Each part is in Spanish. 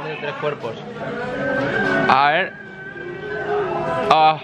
de tres cuerpos. A ver. Ah.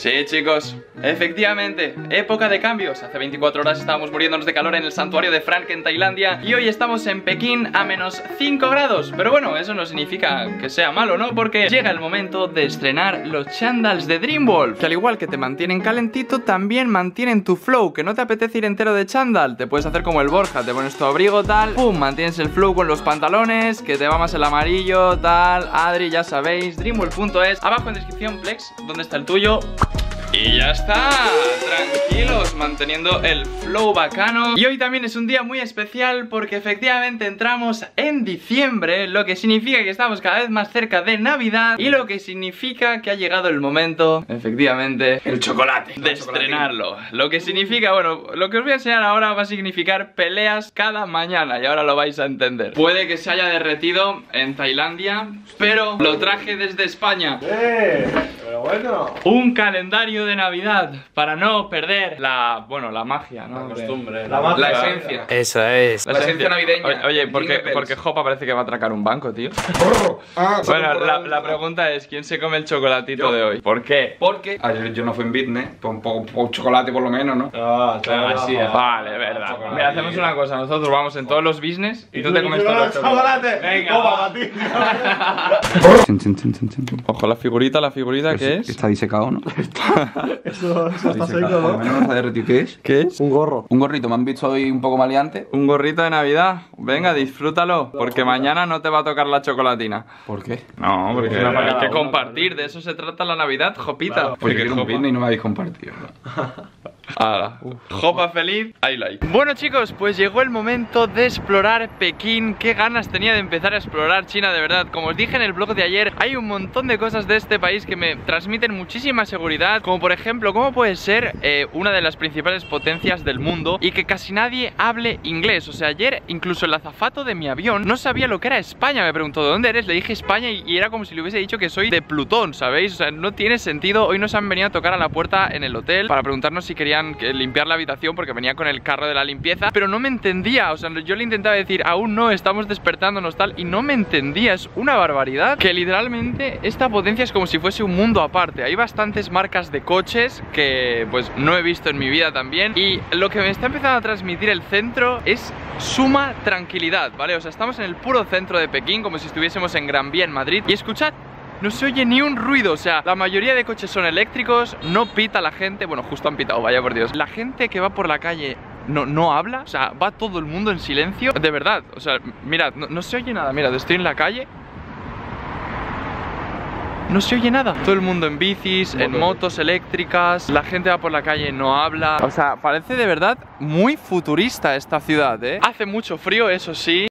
Sí, chicos, efectivamente, época de cambios. Hace 24 horas estábamos muriéndonos de calor en el santuario de Frank en Tailandia y hoy estamos en Pekín a menos 5 grados. Pero bueno, eso no significa que sea malo, ¿no? Porque llega el momento de estrenar los chandals de Dreamwolf, que al igual que te mantienen calentito, también mantienen tu flow, que no te apetece ir entero de chandal. Te puedes hacer como el Borja, te pones tu abrigo tal, pum, mantienes el flow con los pantalones, que te va más el amarillo, tal, Adri, ya sabéis, dreamwolf.es, abajo en descripción, Plex, ¿dónde está el tuyo? Y ya está, tranquilos, manteniendo el flow bacano Y hoy también es un día muy especial porque efectivamente entramos en diciembre Lo que significa que estamos cada vez más cerca de Navidad Y lo que significa que ha llegado el momento, efectivamente, El chocolate. de estrenarlo Lo que significa, bueno, lo que os voy a enseñar ahora va a significar peleas cada mañana Y ahora lo vais a entender Puede que se haya derretido en Tailandia Pero lo traje desde España ¡Eh! Bueno. un calendario de Navidad para no perder la, bueno, la magia, ¿no? La costumbre, la, la magia. la esencia. Eso es. La esencia navideña. Oye, Oye, ¿por qué, Jingle bells. porque Jopa parece que va a atracar un banco, tío? Ah, Bueno, la, la pregunta es, ¿quién se come el chocolatito Yo. de hoy? ¿Por qué? Porque ayer yo no fui en business, pues un poco un poco chocolate por lo menos, ¿no? Ah, así, chaval. Vale, verdad. Mira, hacemos una cosa, nosotros vamos en todos los business y tú te comes todos los chocolates. chocolate. Venga. Ojo, la figurita, la figurita, ¿qué es? Está disecado, ¿no? Eso, eso está seco, ¿no? menos no derretido. ¿Qué es? ¿Qué es? Un gorro. Un gorrito, me han visto hoy un poco maleante. Un gorrito de Navidad. Venga, disfrútalo, porque mañana no te va a tocar la chocolatina. ¿Por qué? No, porque hay que uno, compartir, de eso se trata la Navidad, Jopita. Porque quiero un y no me habéis compartido. Jopa feliz, I like. Bueno chicos, pues llegó el momento de explorar Pekín. Qué ganas tenía de empezar a explorar China, de verdad. Como os dije en el blog de ayer, hay un montón de cosas de este país que me transmiten muchísima seguridad. Como por ejemplo, ¿cómo puede ser eh, una de las principales potencias del mundo y que casi nadie hable inglés? O sea, ayer incluso el azafato de mi avión no sabía lo que era España. Me preguntó, ¿de dónde eres? Le dije España y, y era como si le hubiese dicho que soy de Plutón, ¿sabéis? O sea, no tiene sentido. Hoy nos han venido a tocar a la puerta en el hotel para preguntarnos si querían que limpiar la habitación porque venía con el carro de la limpieza, pero no me entendía. O sea, yo le intentaba decir, aún no, estamos despertándonos tal, y no me entendía. Es una barbaridad que literalmente esta potencia es como si fuese un mundo aparte. Hay bastantes marcas de coches que pues no he visto en mi vida también. Y lo que me está empezando a transmitir el centro es suma tranquilidad, ¿vale? O sea, estamos en el puro centro de Pekín, como si estuviésemos en Gran Vía en Madrid. Y escuchad no se oye ni un ruido, o sea, la mayoría de coches son eléctricos, no pita la gente, bueno, justo han pitado, vaya por Dios. La gente que va por la calle no, no habla, o sea, va todo el mundo en silencio, de verdad, o sea, mirad, no, no se oye nada, mirad, estoy en la calle. No se oye nada. Todo el mundo en bicis, en motos eléctricas, la gente va por la calle, no habla. O sea, parece de verdad muy futurista esta ciudad, ¿eh? Hace mucho frío, eso sí.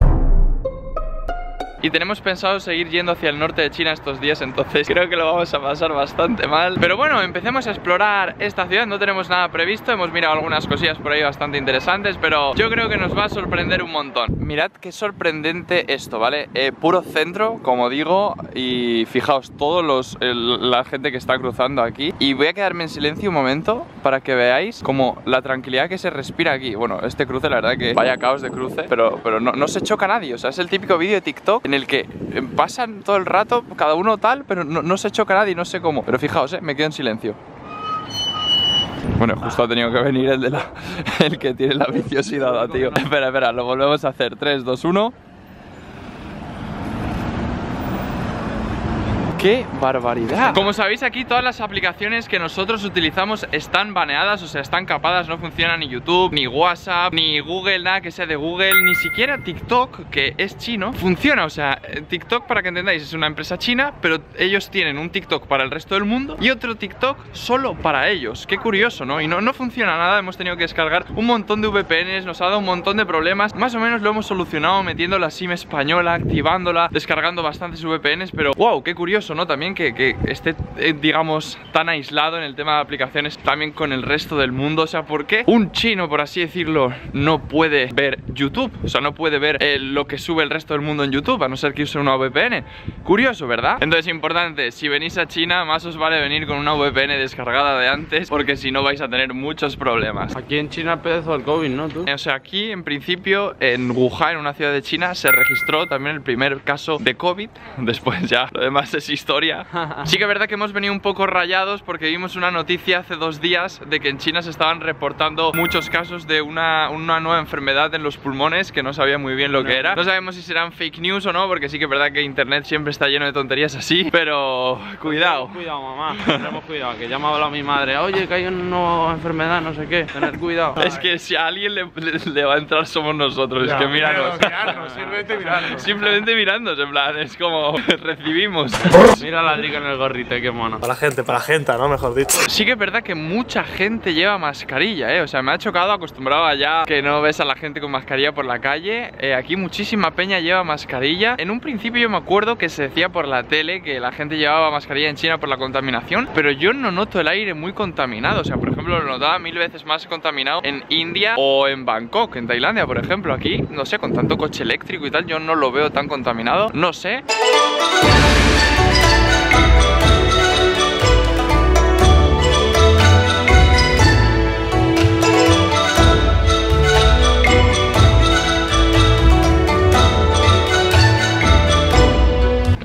Y tenemos pensado seguir yendo hacia el norte de China estos días, entonces creo que lo vamos a pasar bastante mal. Pero bueno, empecemos a explorar esta ciudad, no tenemos nada previsto, hemos mirado algunas cosillas por ahí bastante interesantes, pero yo creo que nos va a sorprender un montón. Mirad qué sorprendente esto, ¿vale? Eh, puro centro, como digo, y fijaos, todos los la gente que está cruzando aquí. Y voy a quedarme en silencio un momento para que veáis como la tranquilidad que se respira aquí. Bueno, este cruce, la verdad que vaya caos de cruce, pero, pero no, no se choca nadie. O sea, es el típico vídeo de TikTok en el que eh, pasan todo el rato, cada uno tal, pero no, se choca nadie, no sé cómo. Pero fijaos, eh, me quedo en silencio. Bueno, justo ha tenido que venir el de la. el que tiene la viciosidad, tío. Espera, espera, lo volvemos a hacer. 3, 2, 1. ¡Qué barbaridad! Como sabéis aquí todas las aplicaciones que nosotros utilizamos están baneadas, o sea, están capadas, no funciona ni YouTube, ni WhatsApp, ni Google, nada que sea de Google, ni siquiera TikTok, que es chino, funciona, o sea, eh, TikTok para que entendáis es una empresa china, pero ellos tienen un TikTok para el resto del mundo y otro TikTok solo para ellos. Qué curioso, ¿no? Y no, no funciona nada, hemos tenido que descargar un montón de VPNs, nos ha dado un montón de problemas, más o menos lo hemos solucionado metiendo la SIM española, activándola, descargando bastantes VPNs, pero wow, qué curioso. Curioso, ¿no? También que, que esté, eh, digamos, tan aislado en el tema de aplicaciones también con el resto del mundo. O sea, ¿por qué un chino, por así decirlo, no puede ver YouTube? O sea, no puede ver eh, lo que sube el resto del mundo en YouTube, a no ser que use una VPN. Curioso, ¿verdad? Entonces, importante, si venís a China, más os vale venir con una VPN descargada de antes, porque si no vais a tener muchos problemas. Aquí en China empezó el COVID, ¿no? ¿Tú? O sea, aquí en principio, en Wuhan, en una ciudad de China, se registró también el primer caso de COVID. Después ya, lo demás es historia. Sí que es verdad que hemos venido un poco rayados porque vimos una noticia hace dos días de que en China se estaban reportando muchos casos de una, una nueva enfermedad en los pulmones que no sabía muy bien lo que era. No sabemos si serán fake news o no, porque sí que es verdad que internet siempre está lleno de tonterías así, pero cuidado. Cuidado, mamá. Tenemos cuidado, que ya me ha hablado mi madre. Oye, que hay una nueva enfermedad, no sé qué. Tener cuidado. Es que si a alguien le, le- le va a entrar somos nosotros, es que míranos. simplemente mirarnos. Simplemente mirándonos, en plan, es como recibimos. Mira la liga en el gorrito, qué mono. Para la gente, para la gente, ¿no? Mejor dicho. Sí que es verdad que mucha gente lleva mascarilla, ¿eh? O sea, me ha chocado acostumbrado allá que no ves a la gente con mascarilla por la calle. Eh, aquí muchísima peña lleva mascarilla. En un principio yo me acuerdo que se decía por la tele que la gente llevaba mascarilla en China por la contaminación, pero yo no noto el aire muy contaminado. O sea, por ejemplo, lo notaba mil veces más contaminado en India o en Bangkok, en Tailandia, por ejemplo. Aquí, no sé, con tanto coche eléctrico y tal, yo no lo veo tan contaminado. No sé.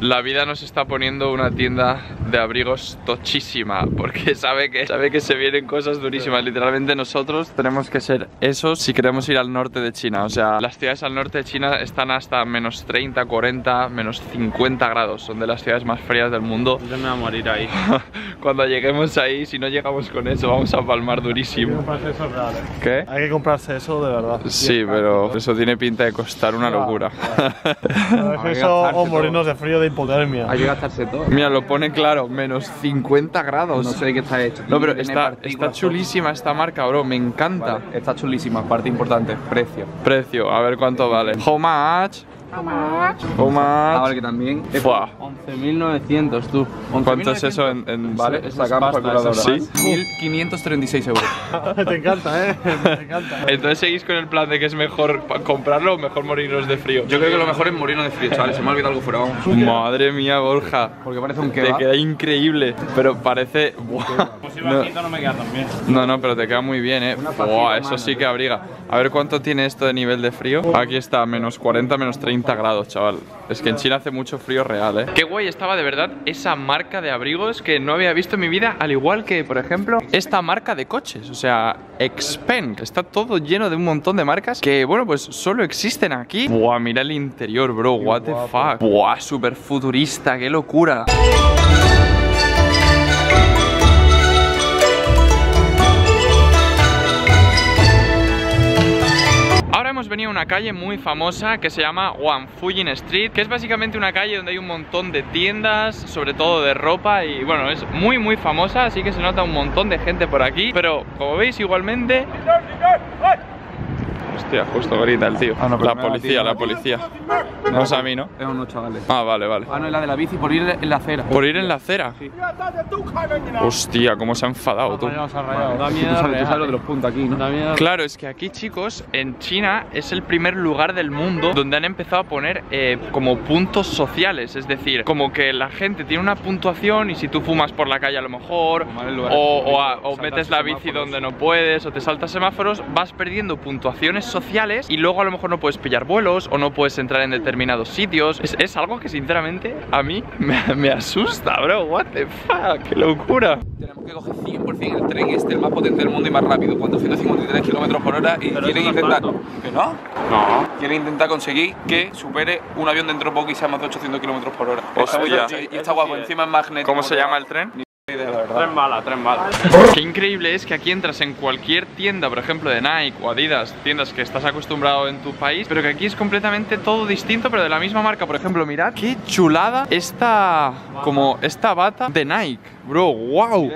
La vida nos está poniendo una tienda de abrigos tochísima porque sabe que, sabe que se vienen cosas durísimas. Literalmente nosotros tenemos que ser esos si queremos ir al norte de China. O sea, las ciudades al norte de China están hasta menos 30, 40, menos 50 grados. Son de las ciudades más frías del mundo. Yo me voy a morir ahí. Cuando lleguemos ahí, si no llegamos con eso, vamos a palmar durísimo. comprarse eso real, ¿eh? ¿Qué? Hay que comprarse eso de verdad. Sí, pero eso tiene pinta de costar una locura. eso o morirnos de frío de hipotermia. Hay que gastarse todo. Mira, lo pone claro, menos 50 grados. No sé de qué está hecho. No, pero está, está chulísima esta marca, bro. Me encanta. Vale, está chulísima, parte importante, precio. Precio, a ver cuánto vale. How much? How much? Ah, vale, que también. Fua. 11.900, tú. ¿Cuánto es eso en, en- Vale, Eso sacamos calculadora. pasta. 1536 euros. Te encanta, ¿eh? Te encanta. Entonces seguís con el plan de que es mejor comprarlo o mejor morirnos de frío. Yo creo que lo mejor es morirnos de frío, chavales. Se me ha olvidado algo fuera, vamos. Madre mía, Borja. Porque parece un Te kebab. queda increíble, pero parece. Buah. No, no me queda tan bien. no, no, pero te queda muy bien, eh. Buah, eso sí que tío. abriga. A ver cuánto tiene esto de nivel de frío. Aquí está, menos 40, menos 30 grados, chaval. Es que en China hace mucho frío real, eh. Qué guay estaba de verdad esa marca de abrigos que no había visto en mi vida, al igual que, por ejemplo, esta marca de coches. O sea, Xpeng. Está todo lleno de un montón de marcas que, bueno, pues solo existen aquí. Buah, mira el interior, bro. What the fuck. Buah, súper futurista, qué locura. Hemos venido a una calle muy famosa que se llama Wanfujin Street, que es básicamente una calle donde hay un montón de tiendas, sobre todo de ropa y bueno, es muy muy famosa, así que se nota un montón de gente por aquí, pero como veis igualmente... Hostia, justo grita el tío. Ah, no, la policía, la policía. No es a mí, ¿no? Es unos chavales. Ah, vale, vale. Ah, no, es la de la bici por ir en la acera. Por ir en la acera. Hostia, cómo se ha enfadado tú. Da Tú miedo sabes, tú real, sabes lo de los puntos aquí, ¿no? Da miedo. Claro, es que aquí, chicos, en China es el primer lugar del mundo donde han empezado a poner eh, como puntos sociales. Es decir, como que la gente tiene una puntuación y si tú fumas por la calle a lo mejor, o, o a- o metes la bici donde no puedes, o te saltas semáforos, vas perdiendo puntuaciones sociales y luego a lo mejor no puedes pillar vuelos o no puedes entrar en determinados sitios. Es, es algo que sinceramente a mí me, me asusta, bro. What the fuck, qué locura. Tenemos que coger 100% el tren este, el más potente del mundo y más rápido, 453 kilómetros por hora y Pero quieren intentar... tanto. ¿Que no? No. Quieren intentar conseguir que supere un avión dentro de poco y sea más de 800 kilómetros por hora. Hostia. Está muy- y está guapo, encima es magnético. ¿Cómo se llama el tren? La verdad. Tres balas, tres balas. Qué increíble es que aquí entras en cualquier tienda, por ejemplo de Nike o Adidas, tiendas que estás acostumbrado en tu país, pero que aquí es completamente todo distinto, pero de la misma marca. Por ejemplo, mirad qué chulada esta, como esta bata de Nike, bro, wow.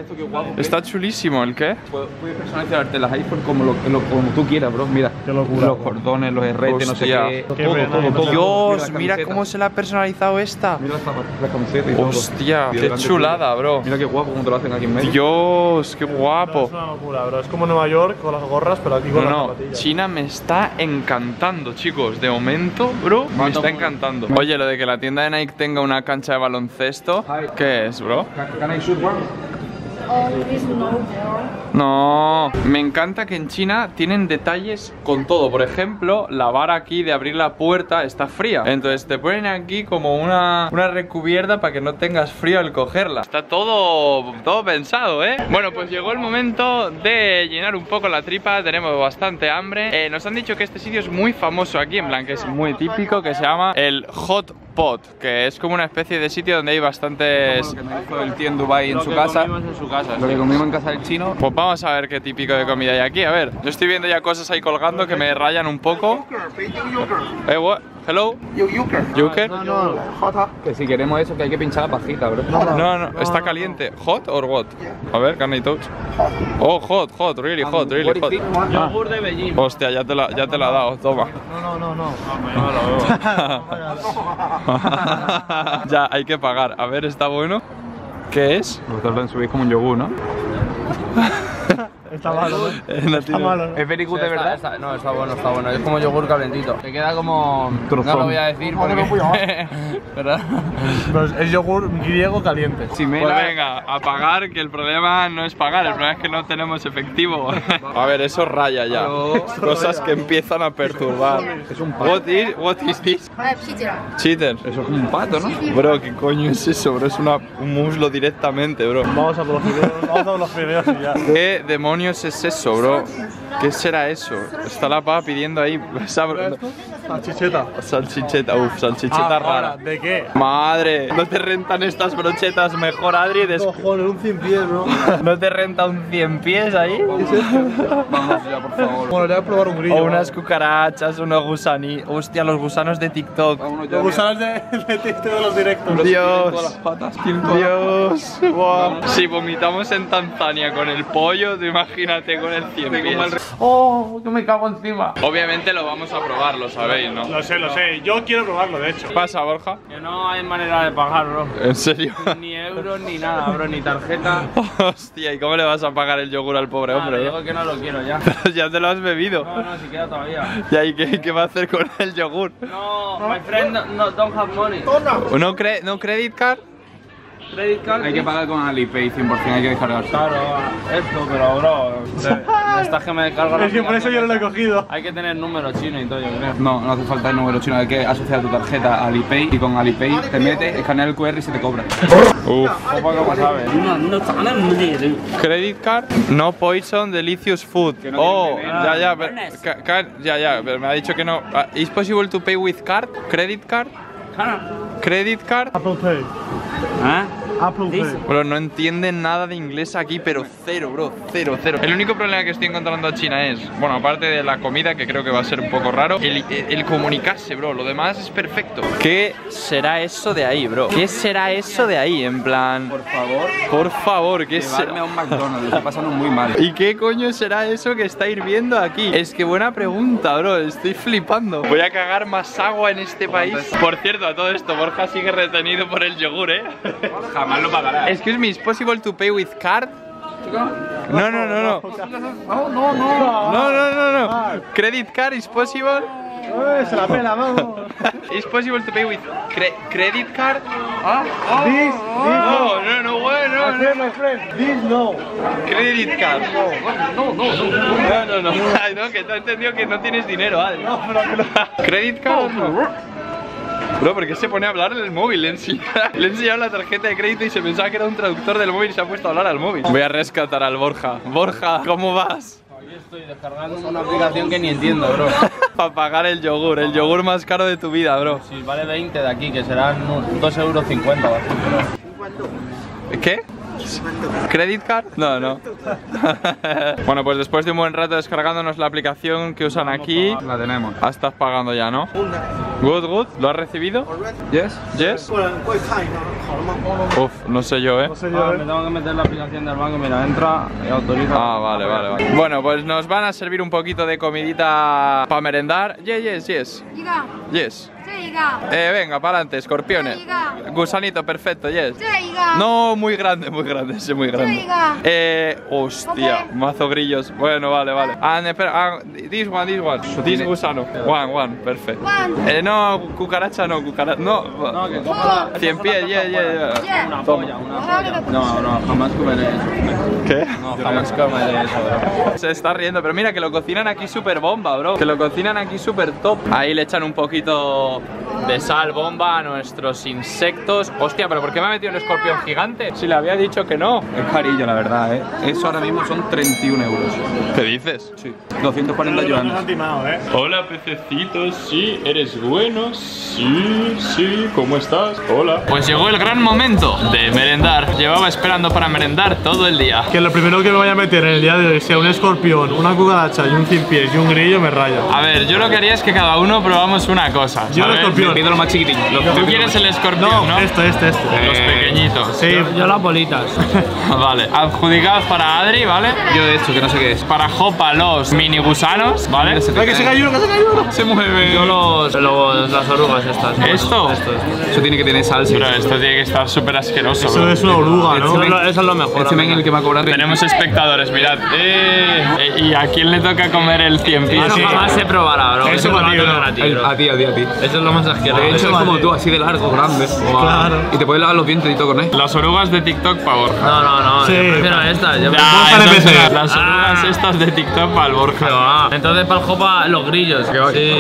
Está chulísimo, ¿el qué? Puedes personalizarte las iPhone como, lo, lo- como tú quieras, bro. Mira, Qué locura, los cordones, los herretes, no sé qué. Qué Todo, pena, todo, todo. Dios, la mira cómo se le ha personalizado esta. Mira las camisetas. Hostia, qué chulada, bro. Mira qué guapo como te lo hacen aquí en medio. Dios, qué guapo. es una locura, bro. Es como Nueva York con las gorras, pero aquí con No, las no, zapatillas. China me está encantando, chicos. De momento, bro, me está encantando. Oye, lo de que la tienda de Nike tenga una cancha de baloncesto, ¿qué es, bro? Can, can I shoot one? No, me encanta que en China tienen detalles con todo. Por ejemplo, la vara aquí de abrir la puerta está fría. Entonces te ponen aquí como una, una recubierta para que no tengas frío al cogerla. Está todo, todo pensado, ¿eh? Bueno, pues llegó el momento de llenar un poco la tripa. Tenemos bastante hambre. Eh, nos han dicho que este sitio es muy famoso aquí, en plan que es muy típico, que se llama el Hot Que es como una especie de sitio donde hay bastantes... Lo que me dijo el tío en Dubai en Lo su casa. comimos en su casa. Lo sí. que comimos en casa del chino. Pues vamos a ver qué típico de comida hay aquí. A ver, yo estoy viendo ya cosas ahí colgando que me rayan un poco. Eh, what? Hello? Yuker. Que si queremos eso, que hay que pinchar la pajita, bro. No, no, está caliente. ¿Hot or what? A ver, can I touch? Oh, hot, hot, really hot, really hot. Yogur de Beijing. Hostia, ya te la, ya te la he dado, toma. No, no, no, no. ya, hay que pagar. A ver, ¿está bueno? ¿Qué es? Lo subís como un yogur, ¿no? Está malo, ¿no? Está malo, ¿no? Es very good, de Está- verdad. está- no, está bueno, está bueno. Es como yogur calentito. Te queda como. Trozón. No lo voy a decir porque. ¿Verdad? Pero es- es yogur griego caliente. Si me Pues venga, a pagar, que el problema no es pagar, el problema es que no tenemos efectivo. A ver, eso raya ya. Cosas que empiezan a perturbar. Es un pato. What is, what is this? Cheater. Eso es como un pato, ¿no? Bro, ¿qué coño es eso, bro? Es una, un muslo directamente, bro. Vamos a por los fideos, vamos a por los fideos y ya. ¿Qué demonios es eso, bro? ¿Qué será eso? Está la pava pidiendo ahí Salchicheta. salchicheta, uff, salchicheta Ah, rara. ¿De qué? Madre, ¿no te rentan estas brochetas mejor, Adri? Des- Cojones, un cien pies, bro. ¿No te renta un 100 pies ahí? Vamos ya, por favor. Bueno, le voy a probar un grillo. O unas cucarachas, unos gusaní. Hostia, los gusanos de TikTok. Vámonos. Los gusanos de, de TikTok de los directos. Dios. patas. Dios. Wow. Si vomitamos en Tanzania con el pollo, tú imagínate con el 100 pies. Oh, que me cago encima. Obviamente lo vamos a probar, lo sabéis, ¿no? Lo sé, lo sé. Yo quiero probarlo, de hecho. ¿Qué pasa, Borja? Que no hay manera de pagar, bro. ¿En serio? Ni euros ni nada, bro. Ni tarjeta. Hostia, ¿y cómo le vas a pagar el yogur al pobre Nada, hombre, le bro? digo que no lo quiero ya. ya te lo has bebido. No, no, si queda todavía. ¿Y ahí qué, qué va a hacer con el yogur? No, my friend no, no- don't have money. ¿No, cre ¿No credit card? Credit card. Hay que pagar con Alipay 100%, hay que descargar. Claro, esto, pero bro. Estas que me descargan. Es que por eso yo no lo he cogido. Hay que tener número chino y todo, yo creo. No, no hace falta el número chino, hay que asociar tu tarjeta a Alipay y con Alipay te metes, escaneas el QR y se te cobra. Uf. ¿cómo sabes? Credit card, no poison, delicious food. no oh, ya, ya, pero, ya, ya, pero me ha dicho que no. Ah, ¿Is possible to pay with card? Credit card? Credit card? Apple Pay. Apple Pay. Bro, no entienden nada de inglés aquí, pero cero, bro, cero, cero. El único problema que estoy encontrando a China es, bueno, aparte de la comida, que creo que va a ser un poco raro, el, el comunicarse, bro. Lo demás es perfecto. ¿Qué será eso de ahí, bro? ¿Qué será eso de ahí? En plan, Por favor, por favor, ¿qué será? llevarme a un McDonald's, estoy pasando muy mal. ¿Y qué coño será eso que está hirviendo aquí? Es que buena pregunta, bro. Estoy flipando. Voy a cagar más agua en este país. Por cierto, a todo esto, Borja sigue retenido por el yogur, ¿eh? Jamás lo pagarás. Excuse me, ¿is possible to pay with card? No, no, no, no. No, no, no. No, no, no, no. Credit card is possible? Eh, se la pela, vamos. Is possible to pay with cre- credit card? Ah, This, this, No, no, no, bueno, My no. friend, my friend. This, no. Credit card. No, no, no. No, no, no. Ay, no, que te he entendido que no tienes dinero. No, pero que no. Credit card. Bro, ¿por qué se pone a hablar en el móvil? Le he enseñado, le he enseñado la tarjeta de crédito y se pensaba que era un traductor del móvil y se ha puesto a hablar al móvil. Voy a rescatar al Borja. Borja, ¿cómo vas? Aquí estoy descargando una aplicación que ni entiendo, bro. Para pagar el yogur, el yogur más caro de tu vida, bro. Si vale 20 de aquí, que serán 2,50 euros. ¿Qué? ¿Credit card? No, no. bueno, pues después de un buen rato descargándonos la aplicación que usan aquí, La tenemos. ah, estás pagando ya, ¿no? Good, good. ¿Lo has recibido? Yes. Yes. Uf, no sé yo, ¿eh? No sé yo, Me ¿eh? tengo que meter la aplicación del banco, mira, entra y autoriza. Ah, vale, vale, vale. Bueno, pues nos van a servir un poquito de comidita para merendar. Yes, yes, yes. Yes. Eh, venga, para adelante, escorpiones. Gusanito perfecto, yes. No, muy grande, muy grande, muy grande. Eh, hostia, mazo grillos. Bueno, vale, vale. And, espera, and, this one, this one. This gusano. One, one, perfecto. Eh, no, cucaracha no, cucaracha. No, no que Cien pies, yeah, yeah, yeah. Una polla, una polla. No, no, jamás comeré eso. No, jamás comeré eso, bro. Se está riendo, pero mira que lo cocinan aquí súper bomba, bro. Que lo cocinan aquí súper top. Ahí le echan un poquito de sal bomba a nuestros insectos. Hostia, pero ¿por qué me ha metido un escorpión gigante? Si le había dicho que no. Es carillo, la verdad, ¿eh? Eso ahora mismo son 31 euros. ¿Qué dices? Sí. 240 Pero no yuanes. ¿eh? Hola pececitos, sí, eres bueno, sí, sí, ¿cómo estás? Hola. Pues llegó el gran momento de merendar. Llevaba esperando para merendar todo el día. Que lo primero que me voy a meter en el día de hoy sea un escorpión, una cucaracha y un cien pies y un grillo me raya. A ver, yo lo que haría es que cada uno probamos una cosa. Yo el ¿sabes? Pido lo más chiquitín. Lo Tú quieres el escorpión, ¿no? No, este, este, este. Los pequeñitos. Sí, Yo las bolitas. Vale. Adjudicados para Adri, ¿vale? Yo de esto, que no sé qué es. Para Jopa los mini gusanos, ¿vale? Ay, que se cayó, que se cayó. Se mueve. Yo los, los, las orugas estas. ¿Esto? Esto, esto. Eso tiene que tener salsa. Pero esto tiene que estar súper asqueroso, Eso bro. es una oruga, ¿no? eso es lo mejor. Este men el que va a cobrar. Tenemos espectadores, mirad. Eh, eh, ¿Y a quién le toca comer el 100 pies? Eso Sí. jamás se probará, bro. Eso para ti, a ti, a ti. Eso es lo más asqueroso. De hecho, Eso es como tú, así de largo, grande. Claro. Y te puedes lavar los dientes y todo con él. Las orugas de TikTok para Borja. No, no, no. Sí. Yo prefiero estas. Yo Ya, Borja entonces, las orugas Ah. estas de TikTok para el Borja. Pero, ah, Entonces para el Jopa los grillos. Sí,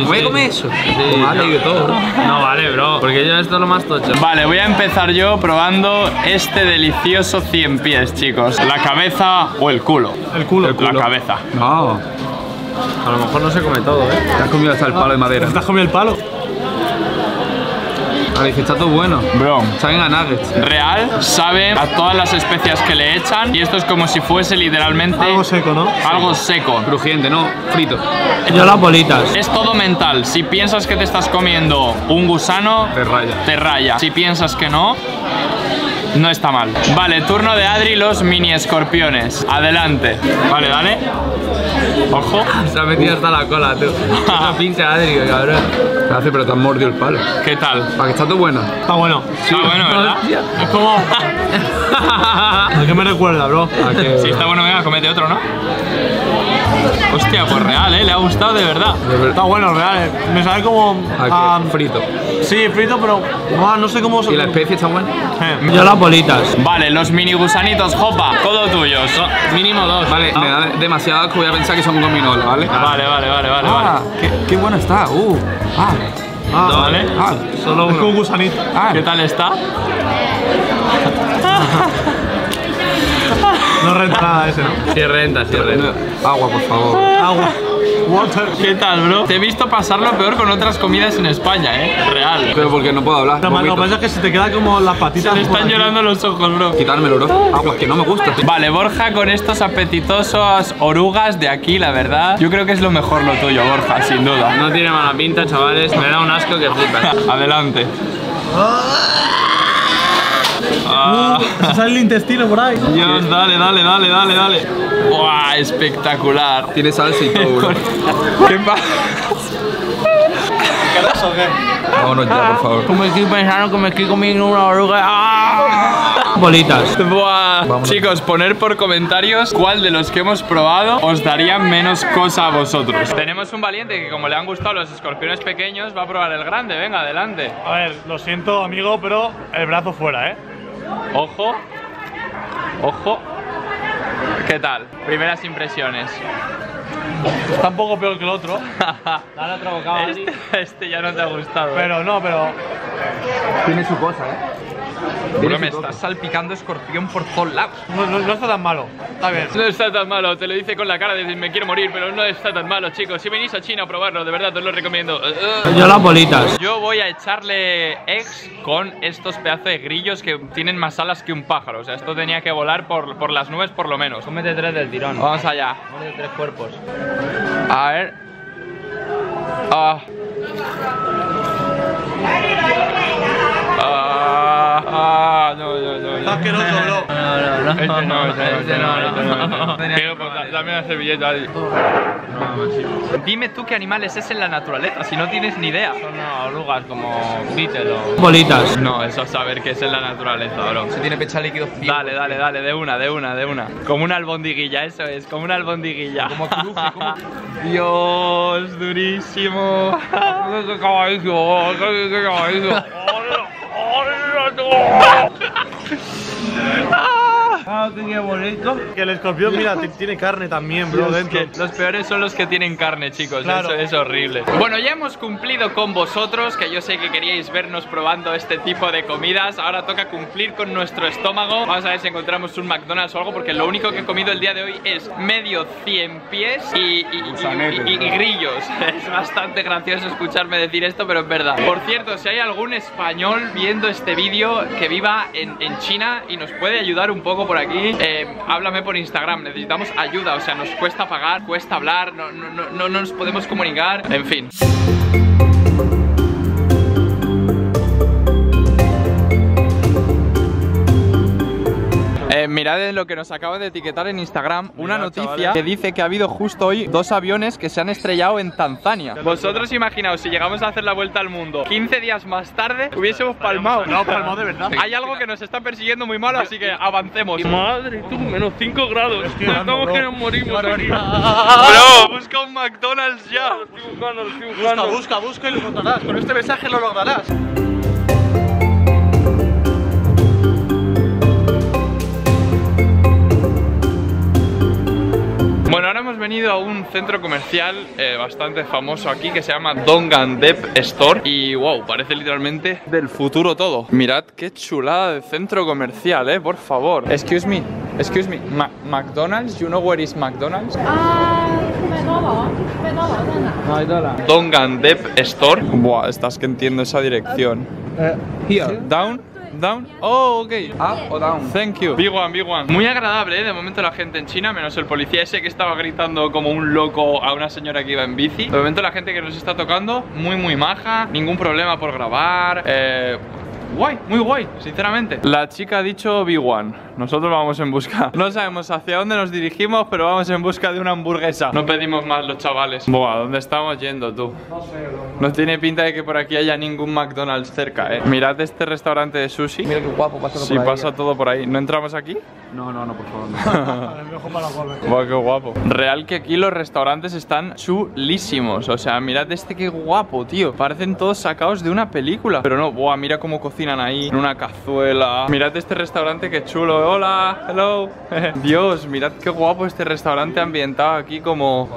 ¿Cómo sí. come eso? Sí, Vale, yo- todo, bro. No vale, bro. Porque yo esto es lo más tocho. Vale, voy a empezar yo probando este delicioso 100 pies, chicos. ¿La cabeza o el culo? El culo. La cabeza. No. A lo mejor no se come todo, eh. Te has comido hasta el palo de madera. ¿Te has comido el palo? Todo bueno. Bro, Saben a nuggets. real, sabe a todas las especias que le echan y esto es como si fuese literalmente Algo seco, ¿no? algo seco. Crujiente, no, frito. Yo las bolitas. Es todo mental. Si piensas que te estás comiendo un gusano, Te raya. te raya. Si piensas que no, no está mal. Vale, turno de Adri, los mini escorpiones. Adelante. Vale, dale. Ojo. Se ha metido hasta la cola, tú. Esa pincha Adri, cabrón. Gracias, pero te has mordido el palo. ¿Qué tal? Para que está todo bueno. Está bueno. Está bueno, ¿verdad? Es como. ¿A qué me recuerda, bro? A que... Si está bueno, venga, comete otro, ¿no? Hostia, pues real, ¿eh? Le ha gustado de verdad. Está bueno, real. eh. Me sabe como. A a- que frito. sí, frito, pero. ah, no sé cómo. ¿Y la especie está buena? Eh, Yo las bolitas. Vale, los mini gusanitos, Jopa, todo tuyos. Mínimo dos. Vale, me da demasiado asco, voy a pensar que son gominolas, ¿vale? Vale, vale, vale, vale, Ah, vale. qué, qué bueno está. Uh, ah, Ah, Vale. ah, Solo Es como un gusanito. ah. ¿Qué tal está? No renta nada ese, ¿no? Sí renta, sí renta. Agua, por favor. Agua. Water. ¿Qué tal, bro? Te he visto pasarlo peor con otras comidas en España, ¿eh? Real. Pero porque no puedo hablar. Lo lo que pasa es que se te queda como las patitas. Me por están aquí. llorando los ojos, bro. Quitármelo, bro. Agua, que no me gusta. tío. Vale, Borja, con estos apetitosos orugas de aquí, la verdad, yo creo que es lo mejor lo tuyo, Borja, sin duda. No tiene mala pinta, chavales. Me da un asco que flipas. Adelante. Ah, Se sale el intestino por ahí. Dios, dale, dale, dale, dale, dale. ¡Buah! Espectacular. Tiene salsa y todo, bro. ¿Qué pasa? o qué? Vámonos ya, por favor. Como estoy pensando que me estoy comiendo una oruga. ¡Ah! Bolitas. Buah. Chicos, poner por comentarios cuál de los que hemos probado os daría menos cosa a vosotros. Tenemos un valiente que como le han gustado los escorpiones pequeños va a probar el grande. Venga, adelante. A ver, lo siento, amigo, pero el brazo fuera, ¿eh? Ojo. Ojo. ¿Qué tal? Primeras impresiones. Está un poco peor que el otro. Dale otro bocado, Adri. Este, este ya no te ha gustado. ¿eh? Pero no, pero. Tiene su cosa, ¿eh? Bro, me estás salpicando escorpión por todos lados. No, no, no está tan malo. Está bien. No está tan malo, te lo dice con la cara de decir me quiero morir, pero no está tan malo, chicos. Si venís a China a probarlo, de verdad os lo recomiendo. Yo las bolitas. Yo voy a echarle eggs con estos pedazos de grillos que tienen más alas que un pájaro. O sea, esto tenía que volar por, por las nubes por lo menos. Cómete tres del tirón. Vamos allá. Cómete tres cuerpos. A ver. Ah. Ah, no, no, no. no. asqueroso, bro. No, no, no. Este no, este no, este no, este no, este no. Pues, da- dame una servilleta ahí. Dime tú qué animales es en la naturaleza, si no tienes ni idea. Son orugas como o... Bolitas. No, eso es saber qué es en la naturaleza, bro. Se tiene pecha líquido Dale, dale, dale, de una, de una, de una. Como una albondiguilla, eso es, como una albondiguilla. Como Dios, durísimo. ¡Qué caballo! ¡Qué qué caballo! ¡Ah, qué bonito! Que el escorpión, mira, tiene carne también, bro, dentro. que los peores son los que tienen carne, chicos. Claro. Eso es horrible. Bueno, ya hemos cumplido con vosotros, que yo sé que queríais vernos probando este tipo de comidas. Ahora toca cumplir con nuestro estómago. Vamos a ver si encontramos un McDonald's o algo, porque lo único que he comido el día de hoy es medio cien pies y, y- y- Gusanete, y- y bro. grillos. Es bastante gracioso escucharme decir esto, pero es verdad. Por cierto, si hay algún español viendo este vídeo que viva en, en China y nos puede ayudar un poco por aquí, eh, háblame por Instagram. Necesitamos ayuda, o sea, nos cuesta pagar, cuesta hablar, no, no, no, no nos podemos comunicar, en fin. Mirad en lo que nos acaba de etiquetar en Instagram una Mirad, noticia chavales. que dice que ha habido justo hoy dos aviones que se han estrellado en Tanzania. Vosotros imaginaos si llegamos a hacer la vuelta al mundo 15 días más tarde hubiésemos palmado. No, palmado de verdad. Hay algo que nos está persiguiendo muy malo, así que avancemos. Madre, tú, menos 5 grados. Estamos que nos morimos aquí. Bro, busca un McDonald's ya. Busca, busca, busca y lo encontrarás. Con este mensaje lo lograrás. venido a un centro comercial eh, bastante famoso aquí que se llama Dongan Dongandep Store y wow, parece literalmente del futuro todo. Mirad qué chulada de centro comercial, eh, por favor. Excuse me, excuse me, Ma McDonald's, you know where is McDonald's? Uh, Dongandep Store. Buah, estás que entiendo esa dirección. Here. Down down. Oh, ok. Up o down. Thank you. Big one, big one. Muy agradable, ¿eh? De momento la gente en China, menos el policía ese que estaba gritando como un loco a una señora que iba en bici. De momento la gente que nos está tocando, muy, muy maja. Ningún problema por grabar. Eh, Guay, muy guay, sinceramente. La chica ha dicho Big One. Nosotros vamos en busca. No sabemos hacia dónde nos dirigimos, pero vamos en busca de una hamburguesa. No pedimos más los chavales. Buah, ¿dónde estamos yendo tú? No tiene pinta de que por aquí haya ningún McDonald's cerca, eh. Mirad este restaurante de sushi. Mira qué guapo pasa Sí, por ahí. pasa todo por ahí. ¿No entramos aquí? No, no, no, por favor. no. Buah, qué guapo. Real que aquí los restaurantes están chulísimos. O sea, mirad este qué guapo, tío. Parecen todos sacados de una película. Pero no, buah, mira cómo ahí en una cazuela. Mirad este restaurante qué chulo. Hola, hello. Dios, mirad qué guapo este restaurante ambientado aquí como...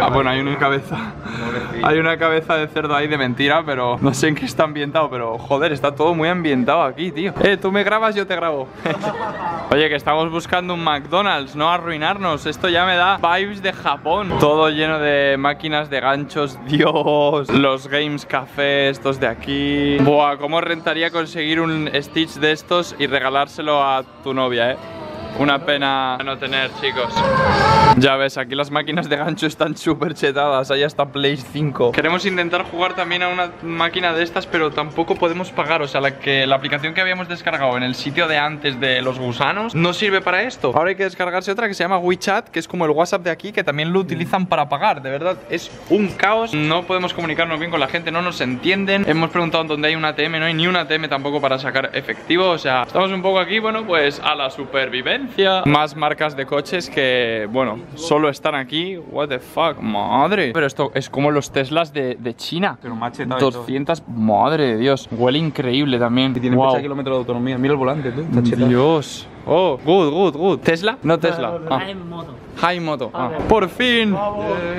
Ah, bueno, hay una cabeza. Hay una cabeza de cerdo ahí de mentira, pero no sé en qué está ambientado. Pero joder, está todo muy ambientado aquí, tío. Eh, tú me grabas, yo te grabo. Oye, que estamos buscando un McDonald's, no arruinarnos. Esto ya me da vibes de Japón. Todo lleno de máquinas de ganchos, Dios. Los Games Café, estos de aquí. Buah, ¿cómo rentaría conseguir un Stitch de estos y regalárselo a tu novia, eh? Una pena no tener, chicos. Ya ves, aquí las máquinas de gancho están súper chetadas. Ahí está Play 5. Queremos intentar jugar también a una máquina de estas, pero tampoco podemos pagar. O sea, la, que, la aplicación que habíamos descargado en el sitio de antes de los gusanos no sirve para esto. Ahora hay que descargarse otra que se llama WeChat, que es como el WhatsApp de aquí, que también lo utilizan para pagar. De verdad, es un caos. No podemos comunicarnos bien con la gente, no nos entienden. Hemos preguntado dónde hay un ATM, no hay ni un ATM tampoco para sacar efectivo. O sea, estamos un poco aquí, bueno, pues a la supervivencia. Más marcas de coches que, bueno, solo están aquí. What the fuck, madre. Pero esto es como los Teslas de, de China. Pero machetado y todo. 200, madre de Dios. Huele increíble también. Y tiene Wow. kilómetros de autonomía. Mira el volante, tú. Dios. Oh, good, good, good. ¿Tesla? No Tesla. Ah. Haimoto. Ah. Por fin,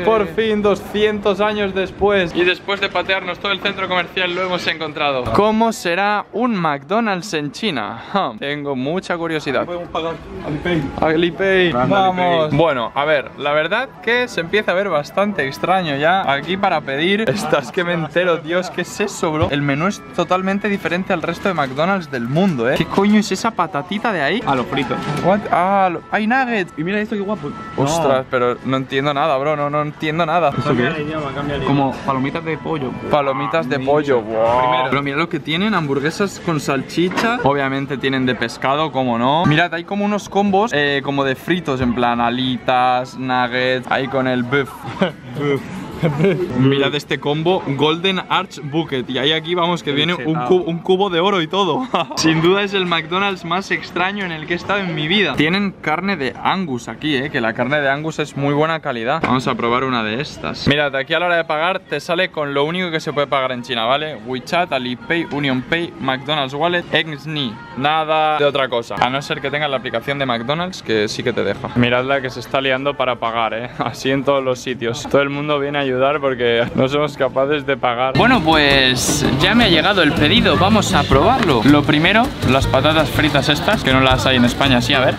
por fin, 200 años después. Y después de patearnos todo el centro comercial lo hemos encontrado. ¿Cómo será un McDonald's en China? Huh, Tengo mucha curiosidad. Podemos pagar Alipay. Alipay, vamos. Alipay. Bueno, a ver, la verdad que se empieza a ver bastante extraño ya aquí para pedir. Estás que me entero, Dios, ¿qué es eso, bro? El menú es totalmente diferente al resto de McDonald's del mundo, ¿eh? ¿Qué coño es esa patatita de ahí? A los fritos. What? Ah, lo- hay nuggets. Y mira esto qué guapo. Ostras, pero no entiendo nada, bro, no, no entiendo nada. ¿Eso qué es? Como palomitas de pollo. Palomitas de pollo, wow. Pero mira lo que tienen, hamburguesas con salchicha. Obviamente tienen de pescado, como no. Mirad, hay como unos combos eh, como de fritos, en plan alitas, nuggets, ahí con el buff. Mirad este combo Golden Arch Bucket. Y ahí aquí vamos que viene un, cu- un cubo de oro y todo. Sin duda es el McDonald's más extraño en el que he estado en mi vida. Tienen carne de Angus aquí, eh Que la carne de Angus es muy buena calidad. Vamos a probar una de estas. Mirad, aquí a la hora de pagar te sale con lo único que se puede pagar en China, ¿vale? WeChat, Alipay, Union Pay, McDonald's Wallet, XNI Nada de otra cosa. A no ser que tengas la aplicación de McDonald's que sí que te deja. Miradla que se está liando para pagar, eh. Así en todos los sitios. Todo el mundo viene a ayudar porque no somos capaces de pagar Bueno, pues ya me ha llegado el pedido Vamos a probarlo Lo primero, las patatas fritas estas Que no las hay en España, sí, a ver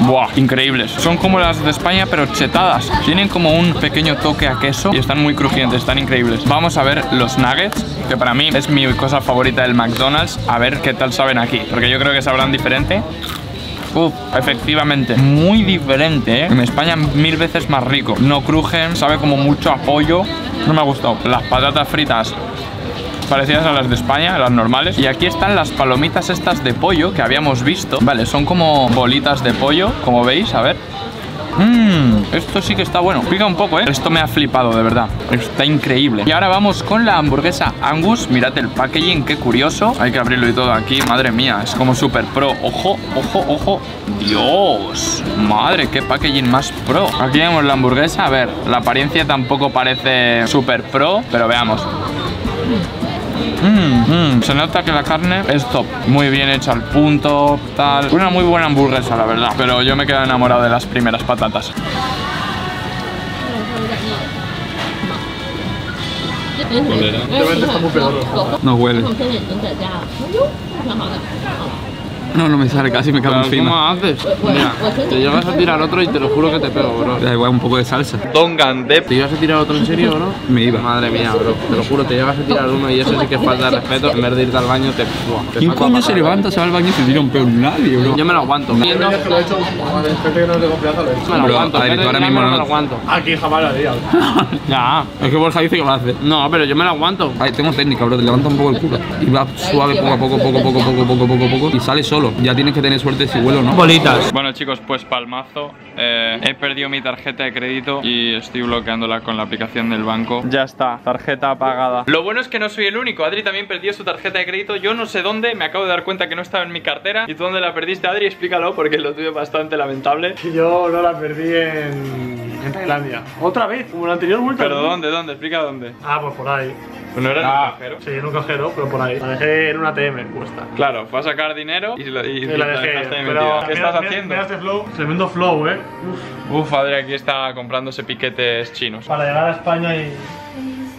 Buah, increíbles. Son como las de España, pero chetadas. Tienen como un pequeño toque a queso y están muy crujientes, están increíbles. Vamos a ver los nuggets, que para mí es mi cosa favorita del McDonald's. A ver qué tal saben aquí, porque yo creo que sabrán diferente. Uf, efectivamente, muy diferente, ¿eh? En España mil veces más rico. No crujen, sabe como mucho a pollo. No me ha gustado. Las patatas fritas parecidas a las de España, las normales. Y aquí están las palomitas estas de pollo que habíamos visto. Vale, son como bolitas de pollo, como veis, a ver. Mmm, esto sí que está bueno. Pica un poco, ¿eh? Esto me ha flipado, de verdad. Está increíble. Y ahora vamos con la hamburguesa Angus. Mirad el packaging, qué curioso. Hay que abrirlo y todo aquí. Madre mía, es como super pro. Ojo, ojo, ojo. Dios. Madre, qué packaging más pro. Aquí vemos la hamburguesa. A ver, la apariencia tampoco parece super pro, pero veamos. Mm, se nota que la carne es top, muy bien hecha al punto, tal. Una muy buena hamburguesa, la verdad. Pero yo me quedo enamorado de las primeras patatas. No huele. No, no me sale, casi me cago encima. ¿Cómo haces? Mira, te llegas a tirar otro y te lo juro que te pego, bro. Da igual un poco de salsa. Dongandep. ¿Te ibas a tirar otro en serio, bro? Me iba. Madre mía, bro. Te lo juro, te llegas a tirar uno y eso sí que es falta de respeto. En vez de irte al baño, te. te ¿Quién coño se levanta, se va al baño y se tira un pedo? Nadie, bro. Yo me lo aguanto. Viendo- Me lo aguanto. Ahora mismo me no- lo aguanto. Aquí jamás lo haría. Ya. Es que Borja dice que lo hace. No, pero yo me lo aguanto. Ay, tengo técnica, bro, te levanta un poco el culo y va suave poco a poco, poco, poco, poco, poco, poco, poco y sale solo. Ya tienes que tener suerte si vuelo o no. Bolitas. Bueno chicos, pues palmazo. Eh, he perdido mi tarjeta de crédito y estoy bloqueándola con la aplicación del banco. Ya está, tarjeta apagada. Lo bueno es que no soy el único. Adri también perdió su tarjeta de crédito. Yo no sé dónde, me acabo de dar cuenta que no estaba en mi cartera. ¿Y tú dónde la perdiste, Adri? Explícalo porque lo tuve bastante lamentable. Yo no la perdí en, en Tailandia. Otra vez, como la anterior vuelta. ¿Pero dónde? ¿Dónde? Explica dónde. Ah, pues por ahí. Pues no era en un cajero. Sí, en un cajero, pero por ahí. La dejé en una ATM puesta. Claro, fue a sacar dinero y, lo- y Y la dejé. dejaste ahí Pero metida. ¿Qué mira- estás mira- haciendo? Mira este flow. Tremendo flow, eh. Uf, Adri aquí está comprándose piquetes chinos. Para llegar a España y.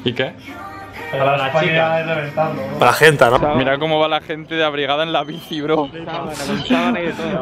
¿Y qué? Para, la España chica. y reventarlo. ¿no? Para la gente, ¿no? Mira cómo va la gente de abrigada en la bici, bro.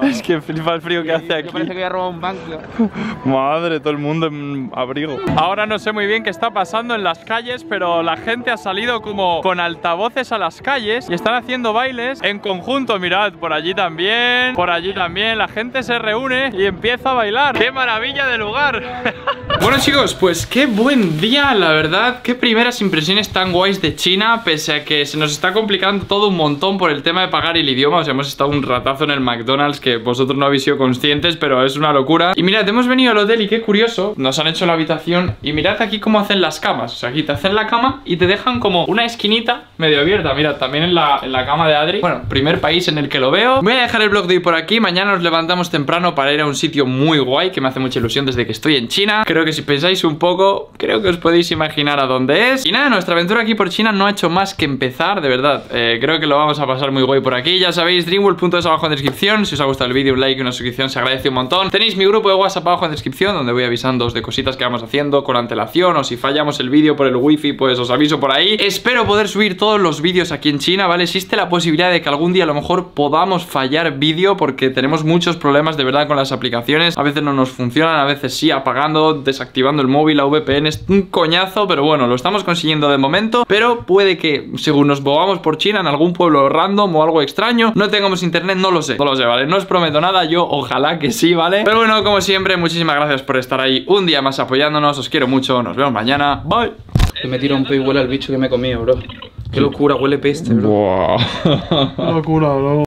Es que flipa el frío que hace aquí. Parece que voy a robar un banco. Madre, todo el mundo en abrigo. Ahora no sé muy bien qué está pasando en las calles, pero la gente ha salido como con altavoces a las calles y están haciendo bailes en conjunto. Mirad, por allí también, por allí también. La gente se reúne y empieza a bailar. ¡Qué maravilla de lugar! bueno, chicos, pues qué buen día, la verdad. Qué primeras impresiones tan guays de China, pese a que se nos está complicando todo un montón por el tema de pagar el idioma. O sea, hemos estado un ratazo en el McDonald's que vosotros no habéis sido conscientes, pero es una locura. Y mirad, hemos venido al hotel y qué curioso, nos han hecho la habitación y mirad aquí cómo hacen las camas. O sea, aquí te hacen la cama y te dejan como una esquinita medio abierta. Mirad, también en la, en la cama de Adri. Bueno, primer país en el que lo veo. Voy a dejar el blog de hoy por aquí. Mañana nos levantamos temprano para ir a un sitio muy guay que me hace mucha ilusión desde que estoy en China. Creo que si pensáis un poco, creo que os podéis imaginar a dónde es. Y nada, nuestra aventura aquí por China no ha hecho más que empezar, de verdad. Eh, creo que lo vamos a pasar muy guay por aquí. Ya sabéis, dreamworld.es abajo en descripción. Si os ha gustado el vídeo, un like y una suscripción se agradece un montón. Tenéis mi grupo de WhatsApp abajo en descripción, donde voy avisándoos de cositas que vamos haciendo con antelación. O si fallamos el vídeo por el wifi, pues os aviso por ahí. Espero poder subir todos los vídeos aquí en China, ¿vale? Existe la posibilidad de que algún día a lo mejor podamos fallar vídeo porque tenemos muchos problemas de verdad con las aplicaciones. A veces no nos funcionan, a veces sí, apagando, desactivando el móvil, la VPN. Es un coñazo, pero bueno, lo estamos consiguiendo de momento. Pero puede que, según nos movamos por China, en algún pueblo random o algo extraño, no tengamos internet, no lo sé. No lo sé, ¿vale? No os prometo nada, yo ojalá que sí, ¿vale? Pero bueno, como siempre, muchísimas gracias por estar ahí un día más apoyándonos. Os quiero mucho, nos vemos mañana. Bye. Que me tira un peo y huele al bicho que me he comido, bro. Qué locura, huele peste, bro. Wow. Qué locura, bro.